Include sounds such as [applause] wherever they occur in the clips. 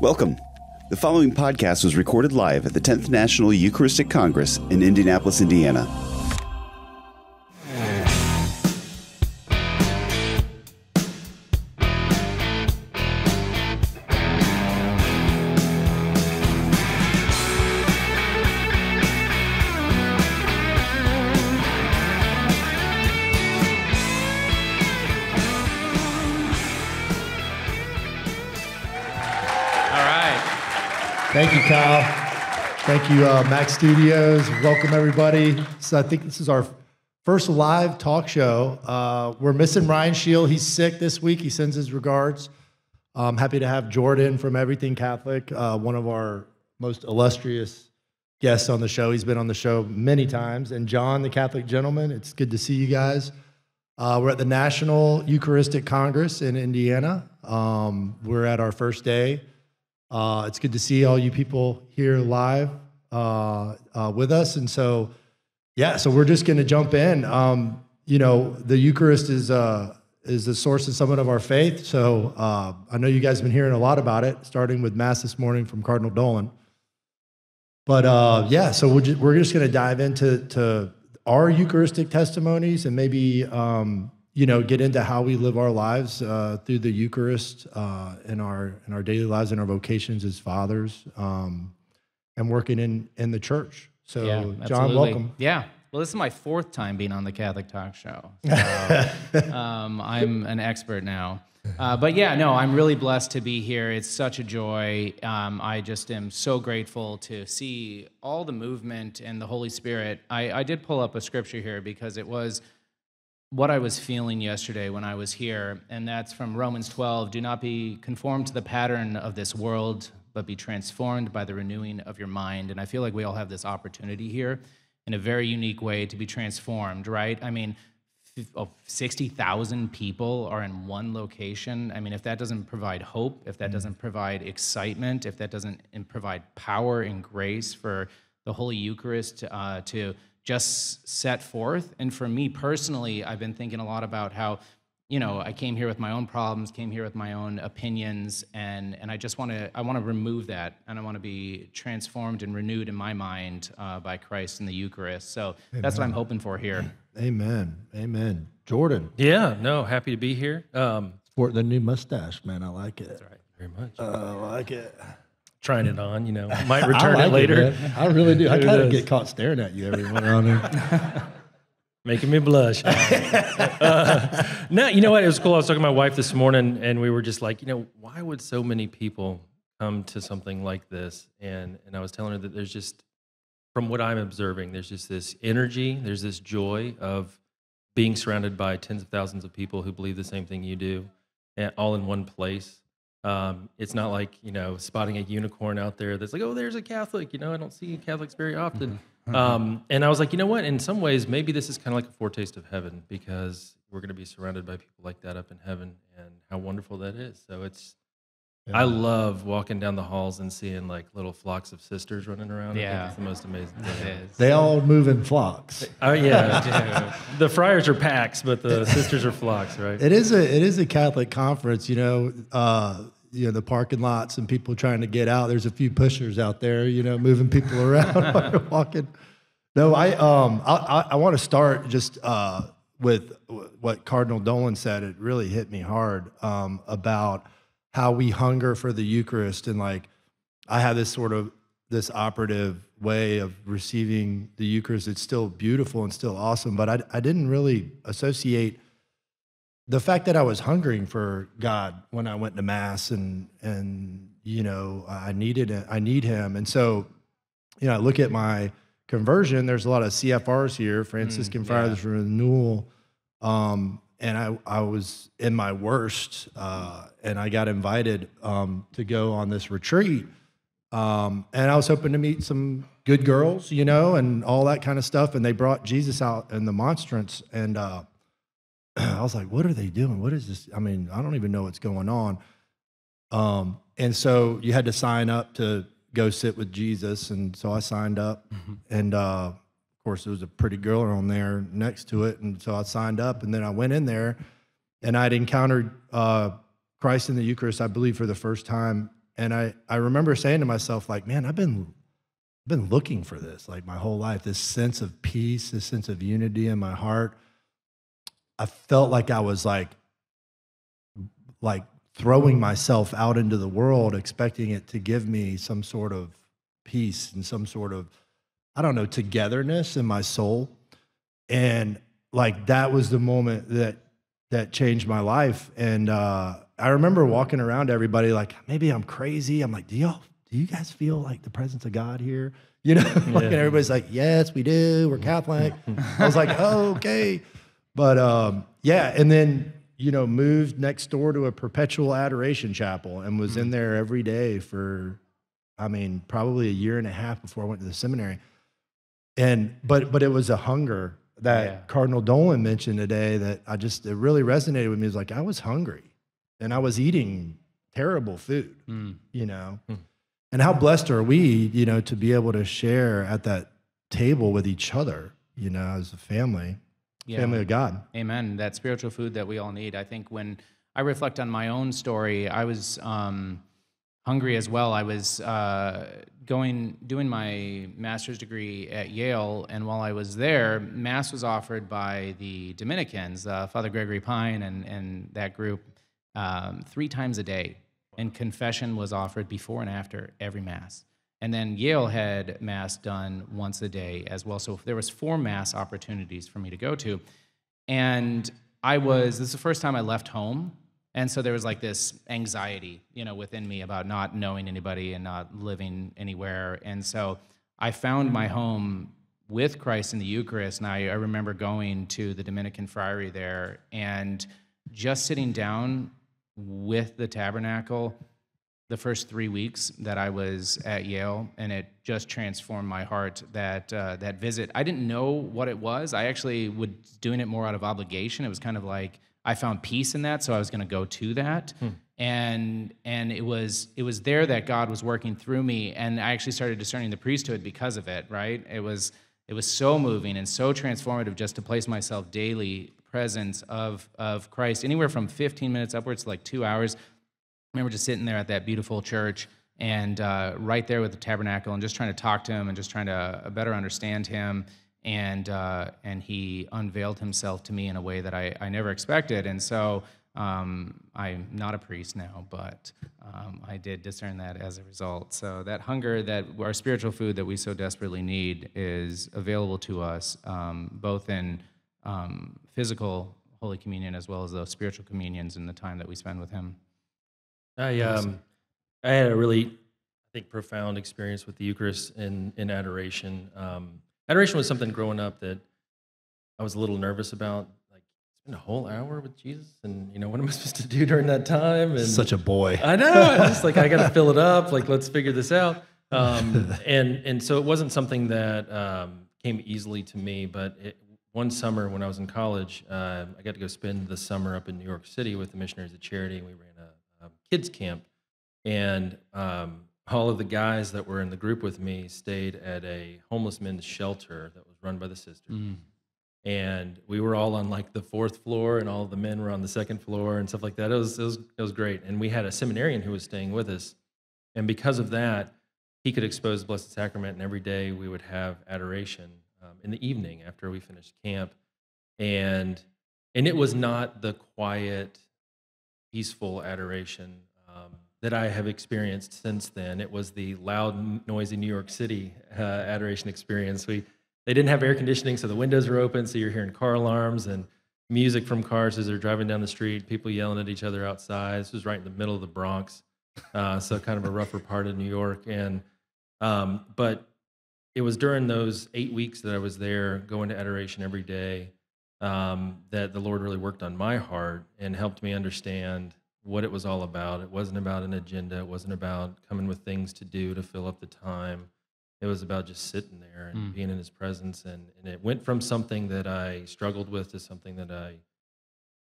Welcome. The following podcast was recorded live at the 10th National Eucharistic Congress in Indianapolis, Indiana. Thank you, uh, Max Studios. Welcome, everybody. So I think this is our first live talk show. Uh, we're missing Ryan Scheel. He's sick this week. He sends his regards. I'm happy to have Jordan from Everything Catholic, uh, one of our most illustrious guests on the show. He's been on the show many times. And John, the Catholic gentleman. It's good to see you guys. Uh, we're at the National Eucharistic Congress in Indiana. Um, we're at our first day. Uh, it's good to see all you people here live uh, uh, with us. And so, yeah, so we're just going to jump in. Um, you know, the Eucharist is uh, is the source and summit of our faith. So uh, I know you guys have been hearing a lot about it, starting with Mass this morning from Cardinal Dolan. But uh, yeah, so we're just, we're just going to dive into to our Eucharistic testimonies and maybe um, you know get into how we live our lives uh, through the Eucharist uh, in our in our daily lives and our vocations as fathers um, and working in in the church. So Yeah, John, absolutely. welcome. Yeah. Well, this is my fourth time being on the Catholic Talk Show. [laughs] So, um, I'm an expert now. Uh, but yeah, no, I'm really blessed to be here. It's such a joy. Um, I just am so grateful to see all the movement and the Holy Spirit. I, I did pull up a scripture here because it was what I was feeling yesterday when I was here, and that's from Romans 12. Do not be conformed to the pattern of this world, but be transformed by the renewing of your mind. And I feel like we all have this opportunity here in a very unique way to be transformed, right? I mean, oh, 60,000 people are in one location. I mean, if that doesn't provide hope, if that doesn't provide excitement, if that doesn't provide power and grace for the Holy Eucharist uh, to just set forth. And for me personally, I've been thinking a lot about how, you know, I came here with my own problems, came here with my own opinions, and and I just want to I want to remove that, and I want to be transformed and renewed in my mind uh, by Christ in the Eucharist. So that's what I'm hoping for here. Amen. Amen. Jordan, Yeah, no, happy to be here. Um, sport the new mustache, man. I like it. right, very much. I like it. Trying it on, you know, [laughs] might return like it later, man. I really do. I kind of get caught staring at you every one around here. Making me blush. [laughs] Uh, no, you know what? It was cool. I was talking to my wife this morning, and we were just like, you know, why would so many people come to something like this? And and I was telling her that there's just, from what I'm observing, there's just this energy, there's this joy of being surrounded by tens of thousands of people who believe the same thing you do, and all in one place. Um, it's not like you know spotting a unicorn out there that's like, oh, there's a Catholic. You know, I don't see Catholics very often. Um, and I was like, you know what? In some ways, maybe this is kind of like a foretaste of heaven because we're going to be surrounded by people like that up in heaven, and how wonderful that is. So it's. I love walking down the halls and seeing like little flocks of sisters running around. I think Yeah. it's the most amazing thing. It is. They all move in flocks. Oh yeah, [laughs] the friars are packs, but the [laughs] sisters are flocks, right? It is a it is a Catholic conference, you know. Uh, you know the parking lots and people trying to get out. There's a few pushers out there, you know, moving people [laughs] around [laughs] walking. No, I um I, I want to start just uh, with what Cardinal Dolan said. It really hit me hard um, about how we hunger for the Eucharist and like I have this sort of this operative way of receiving the Eucharist. It's still beautiful and still awesome, but I I didn't really associate the fact that I was hungering for God when I went to mass and and you know I needed I need Him, and so you know I look at my conversion. There's a lot of CFRs here, Franciscan Friars Renewal, um, and I I was in my worst, uh, and I got invited um, to go on this retreat, um, and I was hoping to meet some good girls, you know, and all that kind of stuff, and they brought Jesus out in the monstrance, and. Uh, [clears throat] I was like, what are they doing? What is this? I mean, I don't even know what's going on. Um, and so you had to sign up to go sit with Jesus. And so I signed up. And uh, of course, there was a pretty girl on there next to it. And so I signed up. And then I went in there and I'd encountered uh, Christ in the Eucharist, I believe, for the first time. and I I remember saying to myself like, man, I've been I've been looking for this like my whole life. This sense of peace, this sense of unity in my heart. I felt like I was like like throwing myself out into the world, expecting it to give me some sort of peace and some sort of I don't know togetherness in my soul, and like that was the moment that that changed my life. And uh, I remember walking around everybody like, maybe I'm crazy. I'm like, do y'all, do you guys feel like the presence of God here? [laughs] You know, like, and everybody's like, yes, we do. We're Catholic. [laughs] I was like, oh, okay. But um, yeah, and then you know, moved next door to a perpetual adoration chapel and was in there every day for, I mean, probably a year and a half before I went to the seminary. And but but it was a hunger that Yeah. Cardinal Dolan mentioned today that I just it really resonated with me. It was like I was hungry and I was eating terrible food, Mm. you know. And how blessed are we, you know, to be able to share at that table with each other, you know, as a family, Yeah. family of God. Amen. That spiritual food that we all need. I think when I reflect on my own story, I was um, hungry as well. I was uh, going doing my master's degree at Yale, and while I was there, mass was offered by the Dominicans, uh, Father Gregory Pine, and and that group um, three times a day, and confession was offered before and after every mass. And then Yale had mass done once a day as well. So there was four mass opportunities for me to go to. And I was, this is the first time I left home. And so there was like this anxiety, you know, within me about not knowing anybody and not living anywhere. And so I found my home with Christ in the Eucharist. And I, I remember going to the Dominican friary there and just sitting down with the tabernacle the first three weeks that I was at Yale, and it just transformed my heart. That uh, that visit, I didn't know what it was. I actually was doing it more out of obligation. It was kind of like I found peace in that, so I was going to go to that, and and it was it was there that God was working through me, and I actually started discerning the priesthood because of it. Right? It was it was so moving and so transformative just to place myself daily presence of of Christ, anywhere from 15 minutes upwards to like two hours remember just sitting there at that beautiful church and uh, right there with the tabernacle and just trying to talk to him and just trying to uh, better understand him. And uh, and he unveiled himself to me in a way that I, I never expected. And so um, I'm not a priest now but um, I did discern that as a result. So that hunger that our spiritual food that we so desperately need is available to us um, both in um, physical Holy Communion as well as those spiritual communions and the time that we spend with him. I um, I had a really, I think, profound experience with the Eucharist in in adoration. Um, adoration was something growing up that I was a little nervous about. Like, spend a whole hour with Jesus, and you know, what am I [laughs] supposed to do during that time? And Such a boy. I know. I was just like, I got to fill it up. Like, let's figure this out. Um, [laughs] and and so it wasn't something that um, came easily to me. But it, one summer when I was in college, uh, I got to go spend the summer up in New York City with the Missionaries of Charity, and we ran kids camp. And um, all of the guys that were in the group with me stayed at a homeless men's shelter that was run by the sisters and we were all on like the fourth floor and all the men were on the second floor and stuff like that. It was, it was it was great. And we had a seminarian who was staying with us. And because of that he could expose the blessed sacrament and every day we would have adoration um, in the evening after we finished camp. And and it was not the quiet peaceful adoration um, that I have experienced since then. It was the loud, noisy New York City uh, adoration experience. We they didn't have air conditioning, so the windows were open, so you're hearing car alarms and music from cars as they're driving down the street, people yelling at each other outside. This was right in the middle of the Bronx, uh, so kind of a rougher part of New York. And um, but it was during those eight weeks that I was there, going to adoration every day, um, that the Lord really worked on my heart and helped me understand what it was all about. It wasn't about an agenda. It wasn't about coming with things to do to fill up the time. It was about just sitting there and Mm. being in His presence. And, and it went from something that I struggled with to something that I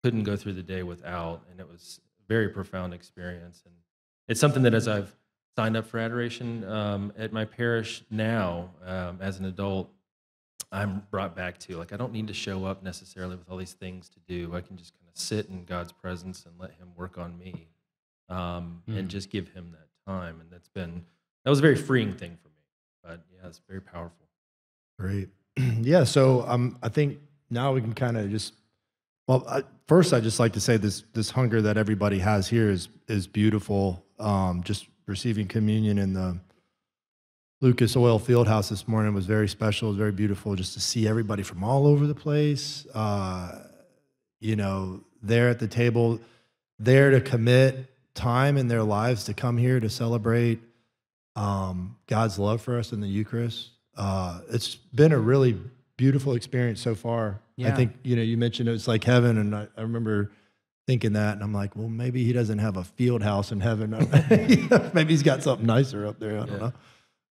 couldn't go through the day without. And it was a very profound experience. And it's something that as I've signed up for adoration um, at my parish now um, as an adult, I'm brought back to. Like, I don't need to show up necessarily with all these things to do. I can just kind of sit in God's presence and let Him work on me um, and Mm. just give Him that time, and that's been that was a very freeing thing for me. But yeah, it's very powerful. Great. [clears throat] yeah. So um, I think now we can kind of just. Well, I, first, I just like to say this: this hunger that everybody has here is is beautiful. Um, just receiving communion in the Lucas Oil Fieldhouse this morning was very special. It was very beautiful just to see everybody from all over the place. Uh, you know, there at the table, there to commit time in their lives to come here to celebrate um, God's love for us in the Eucharist. Uh, it's been a really beautiful experience so far. Yeah. I think you know you mentioned it's like heaven, and I, I remember thinking that, and I'm like, well, maybe he doesn't have a field house in heaven. [laughs] [laughs] maybe he's got something nicer up there. I don't Yeah. know.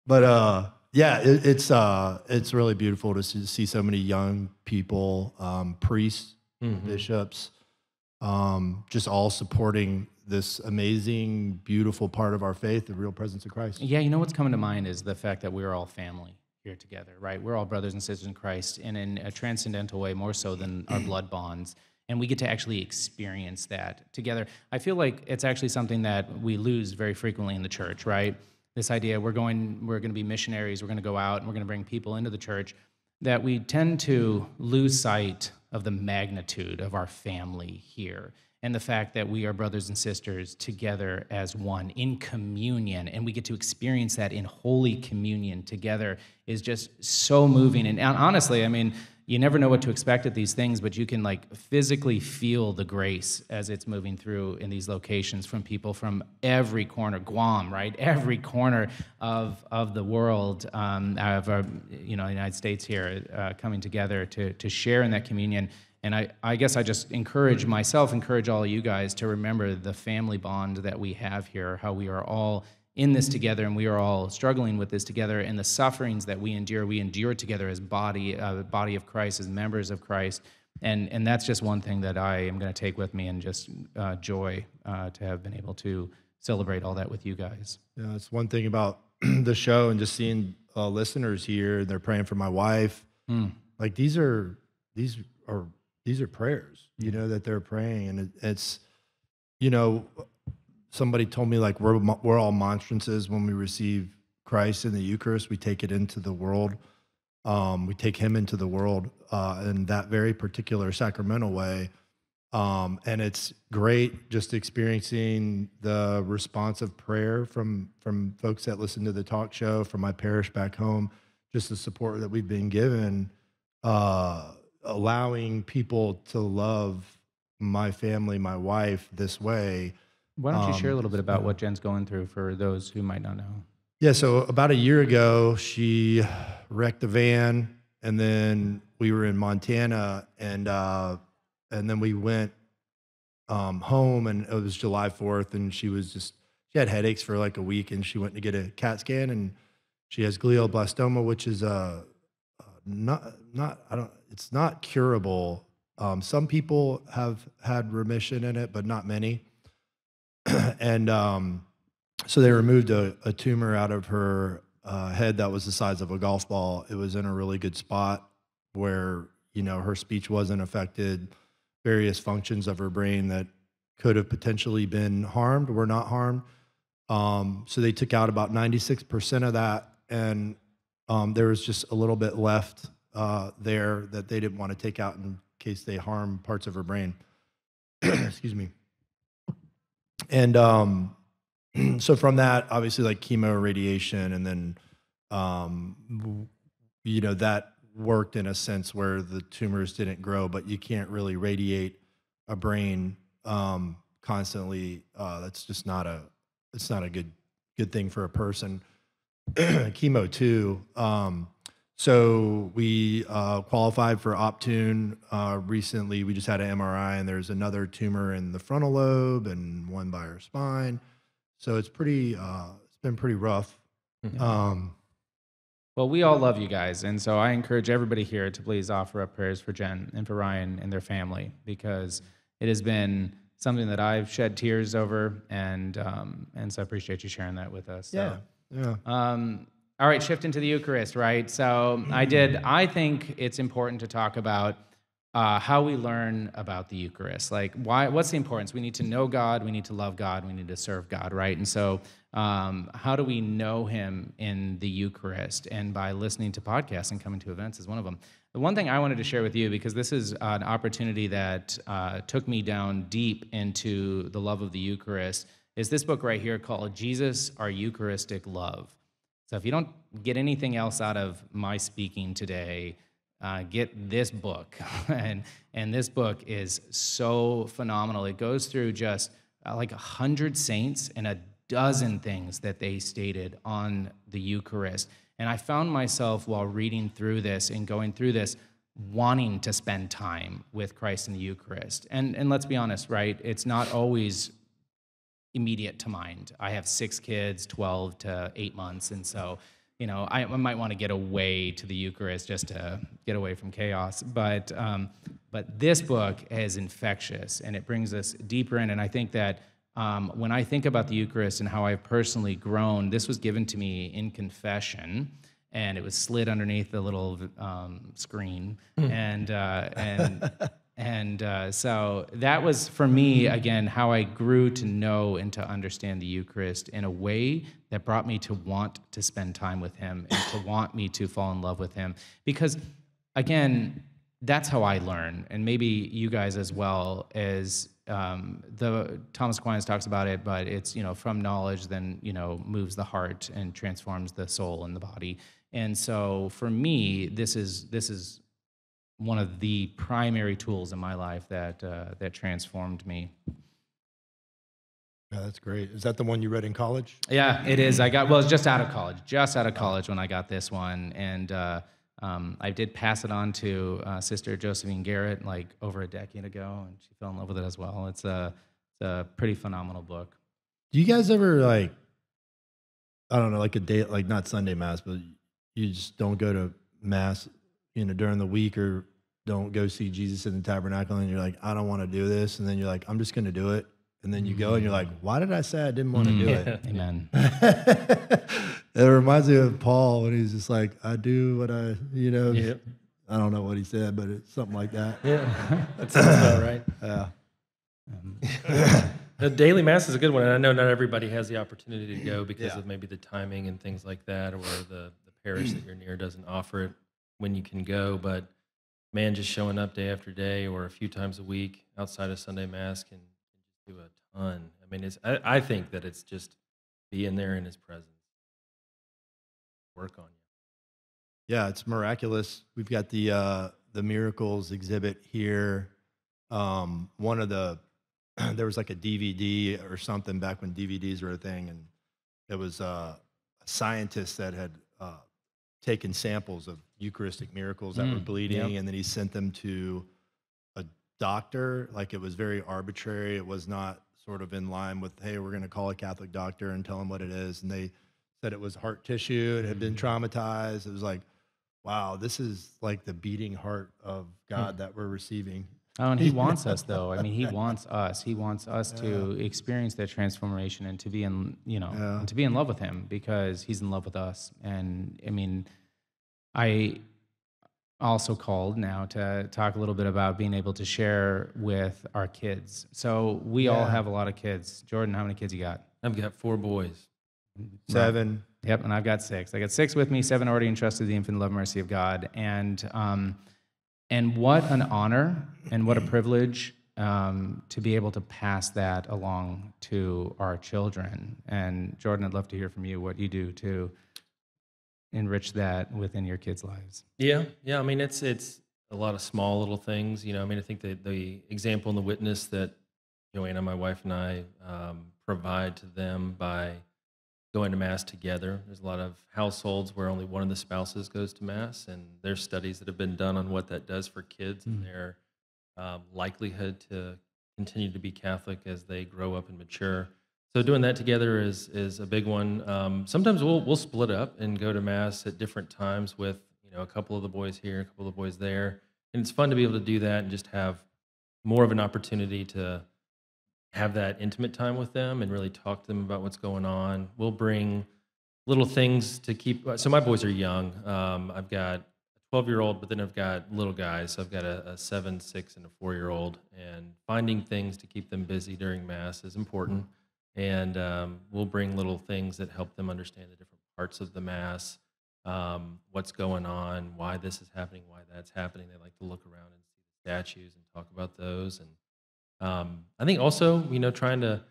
But uh, yeah, it, it's uh, it's really beautiful to see, see so many young people, um, priests, Mhm. bishops, um, just all supporting this amazing, beautiful part of our faith, the real presence of Christ. Yeah, you know what's coming to mind is the fact that we're all family here together, right? We're all brothers and sisters in Christ, and in a transcendental way, more so than our blood [clears throat] bonds. And we get to actually experience that together. I feel like it's actually something that we lose very frequently in the church, right? This idea we're going, we're going to be missionaries, we're going to go out and we're going to bring people into the church. That we tend to lose sight of the magnitude of our family here and the fact that we are brothers and sisters together as one in communion and we get to experience that in holy communion together is just so moving and honestly i mean you never know what to expect at these things but you can like physically feel the grace as it's moving through in these locations from people from every corner guam right? Every corner of of the world um, of our you know united states here uh, coming together to to share in that communion. And I, I guess I just encourage myself, encourage all of you guys to remember the family bond that we have here, how we are all in this together and we are all struggling with this together, and the sufferings that we endure, we endure together as body, uh, body of Christ, as members of Christ. And, and that's just one thing that I am going to take with me and just uh, joy uh, to have been able to celebrate all that with you guys. Yeah, it's one thing about [clears throat] the show and just seeing uh, listeners here. They're praying for my wife. Like these are these are these are prayers, you know, that they're praying, and it, it's, you know, somebody told me like we're we're all monstrances when we receive Christ in the Eucharist. We take it into the world. Um, we take Him into the world uh, in that very particular sacramental way. um, and it's great just experiencing the response of prayer from from folks that listen to the talk show from my parish back home just the support that we've been given uh, allowing people to love my family my wife this way Why don't you share a Um, little bit about what Jen's going through for those who might not know? Yeah, so about a year ago, she wrecked the van, and then we were in Montana, and uh, and then we went um, home, and it was July Fourth, and she was just she had headaches for like a week, and she went to get a CAT scan, and she has glioblastoma, which is uh, uh, not not I don't it's not curable. Um, some people have had remission in it, but not many, [clears throat] and um, so they removed a, a tumor out of her uh, head that was the size of a golf ball. It was in a really good spot where you know her speech wasn't affected, various functions of her brain that could have potentially been harmed were not harmed. Um, so they took out about 96% of that, and um, there was just a little bit left uh, there that they didn't want to take out in case they harm parts of her brain. [clears throat] Excuse me. And um, [clears throat] so from that, obviously, like chemo, radiation, and then, um, you know, that worked in a sense where the tumors didn't grow, but you can't really radiate a brain um, constantly. Uh, that's just not a, it's not a good, good thing for a person. [clears throat] chemo too. Um, so we uh, qualified for Optune uh, recently. We just had an MRI, and there's another tumor in the frontal lobe and one by her spine. So it's pretty. Uh, it's been pretty rough. Um, Well, we all love you guys, and so I encourage everybody here to please offer up prayers for Jen and for Ryan and their family because it has been something that I've shed tears over, and um, and so I appreciate you sharing that with us. So, yeah. Um, all right, shift into the Eucharist, right? So I did. I think it's important to talk about uh, how we learn about the Eucharist. Like, why? What's the importance? We need to know God. We need to love God. We need to serve God, right? And so, um, how do we know Him in the Eucharist? And by listening to podcasts and coming to events is one of them. The one thing I wanted to share with you, because this is an opportunity that uh, took me down deep into the love of the Eucharist, is this book right here called Jesus, Our Eucharistic Love. So if you don't get anything else out of my speaking today, uh, get this book. [laughs] and, and this book is so phenomenal. It goes through just uh, like a hundred saints and a dozen things that they stated on the Eucharist. And I found myself while reading through this and going through this wanting to spend time with Christ in the Eucharist. And, and let's be honest, right? It's not always immediate to mind. I have six kids, 12 to eight months. And so you know, I, I might want to get away to the Eucharist just to get away from chaos. But, um, but this book is infectious and it brings us deeper in. And I think that um, when I think about the Eucharist and how I've personally grown, this was given to me in confession. And it was slid underneath the little um, screen, and uh, and [laughs] and uh, so that was for me, again, how I grew to know and to understand the Eucharist in a way that brought me to want to spend time with Him and to want me to fall in love with Him. Because, again, that's how I learn. And maybe you guys as well, as um, the Thomas Aquinas talks about it, but it's, you know, from knowledge then, you know, moves the heart and transforms the soul and the body. And so for me, this is, this is one of the primary tools in my life that uh, that transformed me. Yeah, that's great. Is that the one you read in college? Yeah, it is. I got well, it's just out of college, just out of college when I got this one, and uh, um, I did pass it on to uh, Sister Josephine Garrett like over a decade ago, and she fell in love with it as well. It's a it's a pretty phenomenal book. Do you guys ever like, I don't know, like a day, like not Sunday mass, but you just don't go to mass you know, during the week or don't go see Jesus in the tabernacle and you're like, I don't want to do this. And then you're like, I'm just going to do it. And then you go and you're like, why did I say I didn't want to do Mm. it? [laughs] Amen. [laughs] it reminds me of Paul when he's just like, I do what I, you know, Yep. I don't know what he said, but it's something like that. Yeah, [laughs] that sounds about right. [clears throat] Yeah. The daily mass is a good one, and I know not everybody has the opportunity to go because Yeah. of maybe the timing and things like that, or the, the parish that you're near doesn't offer it when you can go. But man, just showing up day after day or a few times a week outside of Sunday mass can, do a ton. I mean, it's I, I think that it's just being there in His presence, work on you. Yeah, it's miraculous. We've got the uh, the miracles exhibit here. Um, one of the [clears throat] there was like a DVD or something back when DVDs were a thing, and it was uh, a scientist that had uh, taken samples of Eucharistic miracles that were Mm, bleeding, and then he sent them to a doctor. Like it was very arbitrary. It was not sort of in line with, hey, we're going to call a Catholic doctor and tell him what it is, and they said it was heart tissue. It had been traumatized. It was like, wow, this is like the beating heart of God that we're receiving. Oh, and he wants us [laughs] though. I mean, he wants us. He wants us to experience that transformation and to be in, you know, Yeah. to be in love with him because he's in love with us. And I mean, I also called now to talk a little bit about being able to share with our kids. So we all have a lot of kids. Jordan, how many kids you got? I've got four boys. Seven. Yep, and I've got six. I got six with me, seven already entrusted to the infinite love and mercy of God. And um, and what an honor and what a privilege um, to be able to pass that along to our children. And Jordan, I'd love to hear from you what you do to enrich that within your kids' lives. Yeah, yeah. I mean, it's it's a lot of small little things. You know, I mean, I think the the example and the witness that Joanna, my wife, and I um, provide to them by going to mass together. There's a lot of households where only one of the spouses goes to mass, and there's studies that have been done on what that does for kids and their um, likelihood to continue to be Catholic as they grow up and mature. So doing that together is is a big one. Um, sometimes we'll we'll split up and go to mass at different times with you know a couple of the boys here, a couple of the boys there, and it's fun to be able to do that and just have more of an opportunity to have that intimate time with them and really talk to them about what's going on. We'll bring little things to keep. So my boys are young. Um, I've got a 12 year old, but then I've got little guys. So I've got a, a seven, six, and a four year old. And finding things to keep them busy during Mass is important. And um, we'll bring little things that help them understand the different parts of the Mass, um, what's going on, why this is happening, why that's happening. They like to look around and see the statues and talk about those. And um, I think also, you know, trying to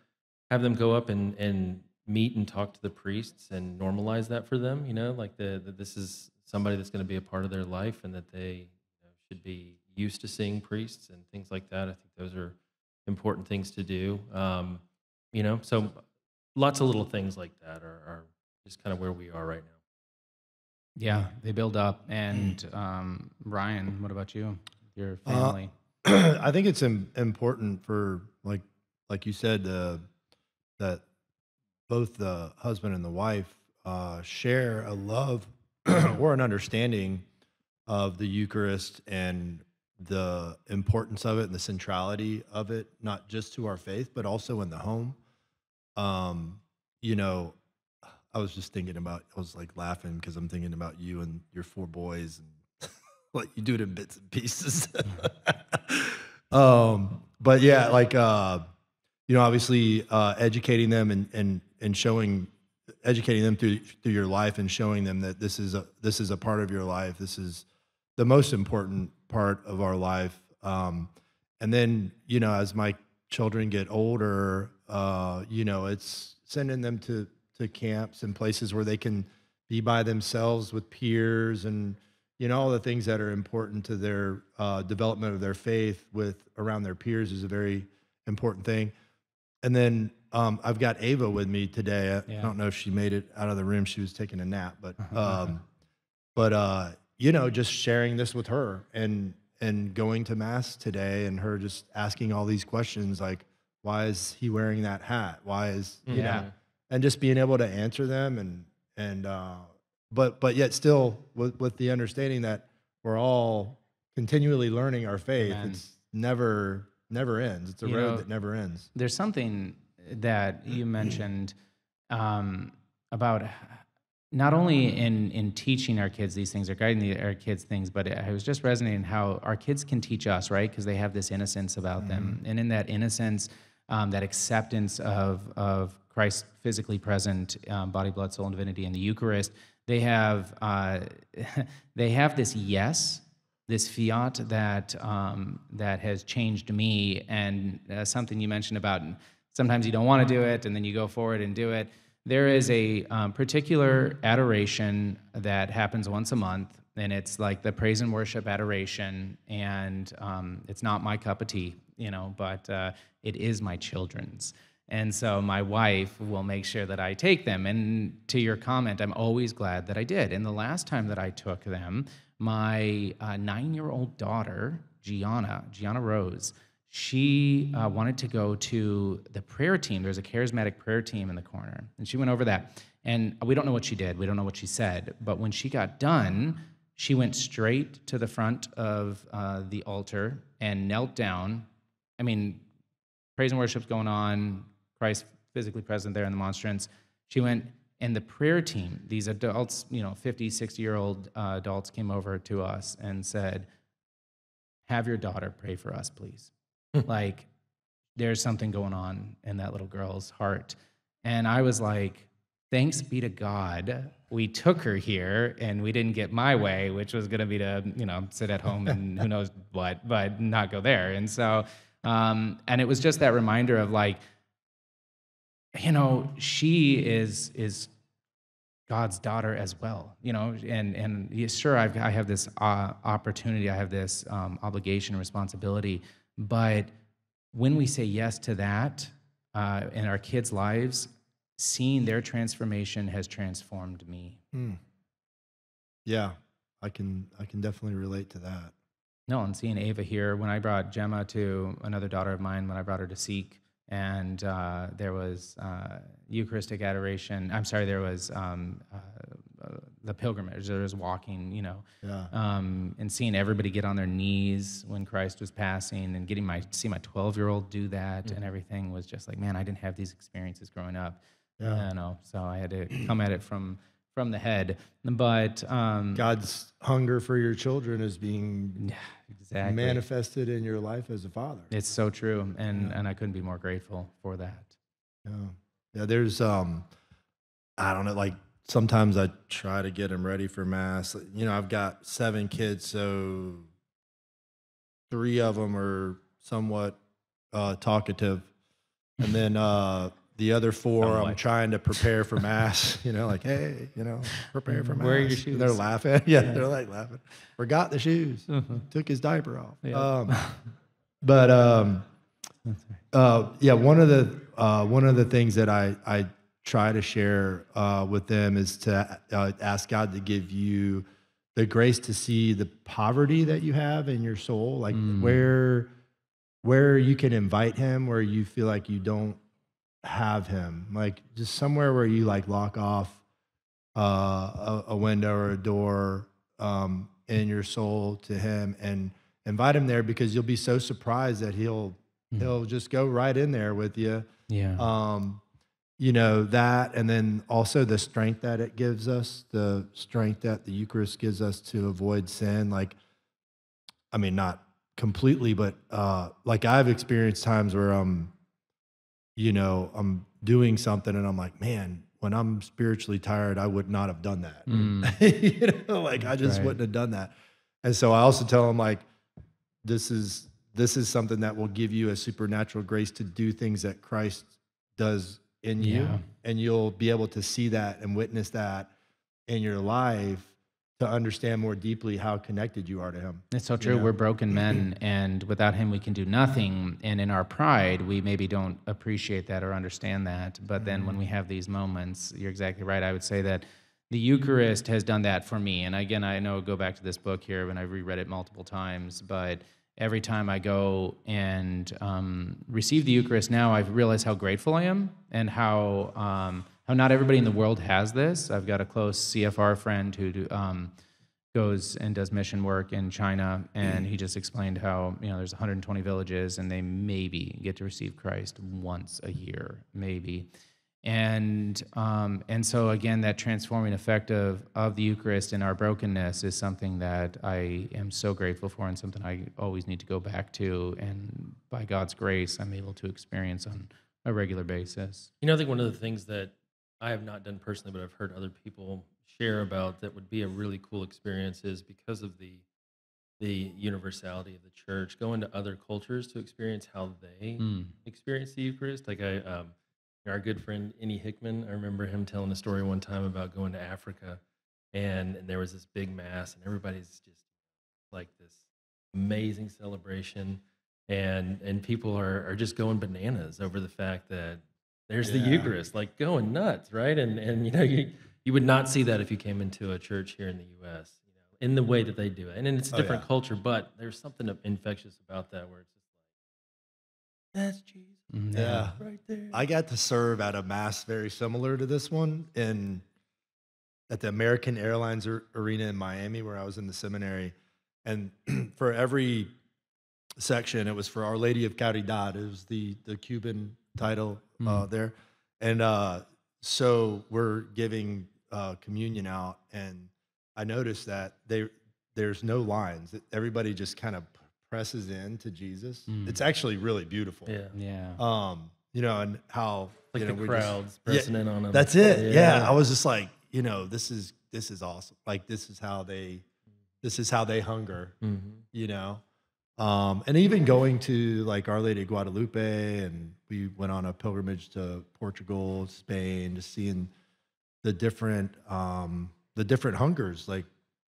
have them go up and, and meet and talk to the priests and normalize that for them, you know, like the, the this is somebody that's going to be a part of their life and that they you know, should be used to seeing priests and things like that. I think those are important things to do. Um, you know, so lots of little things like that are, are just kind of where we are right now. Yeah, they build up. And [clears throat] um, Ryan, what about you? Your Uh, family? [clears throat] I think it's im- important for like like you said uh, that both the husband and the wife uh, share a love [clears throat] or an understanding of the Eucharist and the importance of it and the centrality of it, not just to our faith, but also in the home. Um, you know, I was just thinking about, I was like laughing because I'm thinking about you and your four boys and [laughs] what you do it in bits and pieces. [laughs] um, but yeah, like, uh, you know, obviously uh, educating them and, and, and showing, educating them through, through your life and showing them that this is a, this is a part of your life. This is the most important part of our life. Um, and then, you know, as my children get older, uh, you know, it's sending them to, to camps and places where they can be by themselves with peers and, you know, all the things that are important to their uh, development of their faith with around their peers is a very important thing. And then um, I've got Ava with me today. I, Yeah. I don't know if she made it out of the room. She was taking a nap, but [laughs] um, but uh, you know, just sharing this with her and and going to mass today, and her just asking all these questions like, why is he wearing that hat? Why is you Yeah. know, and just being able to answer them and and uh, but but yet still with with the understanding that we're all continually learning our faith. Amen. It's never never ends. It's a You road know, that never ends. There's something that you [clears throat] mentioned um, about not only in in teaching our kids these things or guiding the, our kids things, but it was just resonating how our kids can teach us, right? Because they have this innocence about them, and in that innocence, um, that acceptance of of Christ physically present, um, body, blood, soul, and divinity in the Eucharist, they have uh, [laughs] they have this yes this fiat that um, that has changed me, and uh, something you mentioned about sometimes you don't want to do it, and then you go forward and do it. There is a um, particular adoration that happens once a month, and it's like the praise and worship adoration, and um, it's not my cup of tea, you know, but uh, it is my children's. And so my wife will make sure that I take them. And to your comment, I'm always glad that I did. And the last time that I took them, my uh, nine year old daughter, Gianna, Gianna Rose, she uh, wanted to go to the prayer team. There's a charismatic prayer team in the corner. And she went over that. And we don't know what she did, we don't know what she said. But when she got done, she went straight to the front of uh, the altar and knelt down. I mean, praise and worship's going on, Christ physically present there in the monstrance. She went, and the prayer team, these adults, you know, 50, 60 year old uh, adults came over to us and said, Have your daughter pray for us, please. Like, there's something going on in that little girl's heart. And I was like, Thanks be to God, we took her here and we didn't get my way, which was going to be to, you know, sit at home and who [laughs] knows what, but not go there. And so, um, and it was just that reminder of like, you know, she is is God's daughter as well, you know, and and sure, I've, I have this uh, opportunity, I have this um, obligation and responsibility, but when we say yes to that uh, in our kids' lives, seeing their transformation has transformed me. Yeah, I can I can definitely relate to that. No, and seeing Ava here, when I brought Gemma to another daughter of mine, when I brought her to Seek, and uh, there was uh, Eucharistic adoration. I'm sorry, there was um, uh, the pilgrimage. There was walking, you know, Yeah. um, and seeing everybody get on their knees when Christ was passing, and getting my see my 12 year old do that, and everything was just like, man, I didn't have these experiences growing up. Yeah. You know, so I had to come at it from from the head. But um, God's hunger for your children is being exactly, manifested in your life as a father. it's so true, and and I couldn't be more grateful for that. Yeah. Yeah, there's um I don't know, like sometimes I try to get them ready for mass. You know, I've got seven kids, so three of them are somewhat uh talkative. And then [laughs] uh the other four I'm Somewhat. trying to [laughs] prepare for mass, [laughs] you know, like, hey, you know, prepare for mass. Wear your And They're laughing. Yeah, they're like laughing. Forgot the shoes. Mm-hmm. Took his diaper off. Yeah. Um, but um uh, yeah, one of the uh, one of the things that I I try to share uh, with them is to uh, ask God to give you the grace to see the poverty that you have in your soul, like where where you can invite Him, where you feel like you don't have Him, like just somewhere where you like lock off uh, a, a window or a door um, in your soul to Him and invite Him there because you'll be so surprised that He'll He'll just go right in there with you. Yeah. Um, you know that, and then also the strength that it gives us, the strength that the Eucharist gives us to avoid sin. Like, I mean, not completely, but uh, like I've experienced times where I'm, you know, I'm doing something and I'm like, man, when I'm spiritually tired, I would not have done that. [laughs] you know, like I just right. wouldn't have done that. And so I also tell them like, this is this is something that will give you a supernatural grace to do things that Christ does in you, Yeah. and you'll be able to see that and witness that in your life to understand more deeply how connected you are to Him. It's so true. We're broken men, [clears throat] and without Him, we can do nothing. And in our pride, we maybe don't appreciate that or understand that. But then when mm. we have these moments, you're exactly right. I would say that the Eucharist has done that for me. And again, I know go back to this book here when I've reread it multiple times, but every time I go and um, receive the Eucharist now, I've realized how grateful I am and how um, how not everybody in the world has this. I've got a close CFR friend who um, goes and does mission work in China, and he just explained how you know there's 120 villages, and they maybe get to receive Christ once a year, maybe. And um, and so again, that transforming effect of of the Eucharist in our brokenness is something that I am so grateful for, and something I always need to go back to. And by God's grace, I'm able to experience on a regular basis. You know, I think one of the things that I have not done personally, but I've heard other people share about that would be a really cool experience is because of the the universality of the church, going to other cultures to experience how they Mm. experience the Eucharist. Like I, um, our good friend Ennie Hickman, I remember him telling a story one time about going to Africa, and, and there was this big mass, and everybody's just like this amazing celebration, and and people are are just going bananas over the fact that there's the Eucharist, like going nuts, right? And and you know you you would not see that if you came into a church here in the U.S. You know, in the way that they do it, and it's a Oh, different yeah. culture, but there's something infectious about that where it's just like that's Jesus Mm, Yeah. right there. I got to serve at a mass very similar to this one in at the American Airlines Ar- Arena in Miami, where I was in the seminary, and [clears throat] for every section, it was for Our Lady of Caridad. It was the the Cuban title uh, there, and uh, so we're giving uh, communion out, and I noticed that they there's no lines. Everybody just kind of presses in to Jesus. It's actually really beautiful yeah, Yeah. um, you know, and how like you know, the we're just- crowds pressing in on them. that's it. Yeah. I was just like, you know, this is this is awesome. Like this is how they this is how they hunger, Mhm. you know. Um, and even going to like Our Lady of Guadalupe, and we went on a pilgrimage to Portugal, Spain, just seeing the different um, the different hungers, like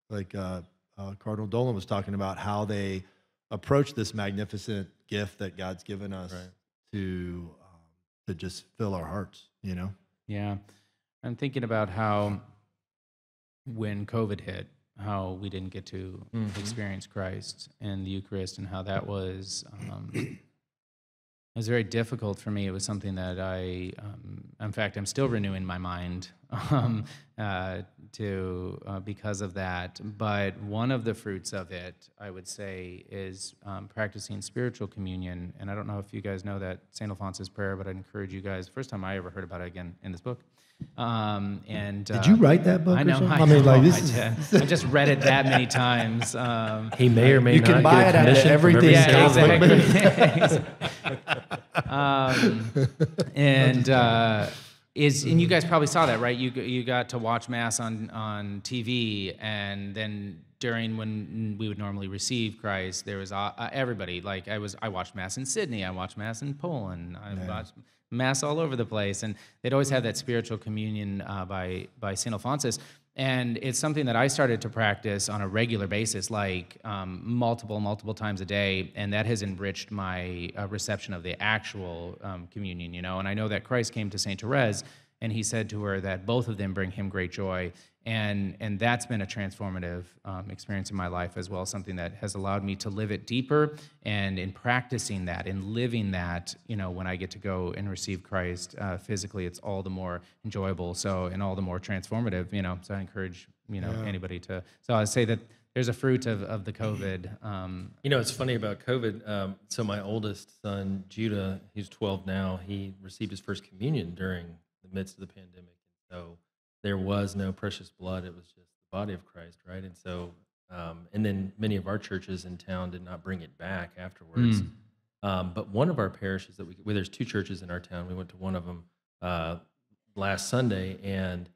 like uh, uh, Cardinal Dolan was talking about how they approach this magnificent gift that God's given us Right. to um, to just fill our hearts, you know. Yeah. I'm thinking about how when COVID hit, how we didn't get to Mhm. experience Christ and the Eucharist and how that was um, it was very difficult for me. It was something that I, um, in fact, I'm still renewing my mind [laughs] um, uh, to uh, because of that. But one of the fruits of it, I would say, is um, practicing spiritual communion. And I don't know if you guys know that Saint Alphonsus prayer, but I encourage you guys. First time I ever heard about it again in this book. Um, and Did you write that book? I or know. something? I, I mean, know, like this I is. I just read it that many times. Um, He may or may You not can buy get it a at commission from everything yeah, Catholic. exactly. [laughs] um, and uh, is and you guys probably saw that, right? You you got to watch mass on on TV, and then during when we would normally receive Christ, there was uh, uh, everybody. Like I was, I watched mass in Sydney, I watched mass in Poland, I watched mass all over the place, and they'd always have that spiritual communion uh, by by Saint Alphonsus. And it's something that I started to practice on a regular basis, like um, multiple, multiple times a day, and that has enriched my uh, reception of the actual um, communion. You know, and I know that Christ came to Saint Therese, and he said to her that both of them bring him great joy, and and that's been a transformative um, experience in my life as well. Something that has allowed me to live it deeper, and in practicing that, in living that, you know, when I get to go and receive Christ uh, physically, it's all the more enjoyable. So and all the more transformative. You know, so I encourage you know anybody to. So I say that there's a fruit of of the COVID. Um, You know, it's funny about COVID. Um, so my oldest son, Judah, he's 12 now. He received his first communion during the midst of the pandemic. So there was no precious blood. It was just the body of Christ, right? And so, um, and then many of our churches in town did not bring it back afterwards. Um, but one of our parishes that we, well, there's two churches in our town. We went to one of them uh, last Sunday, and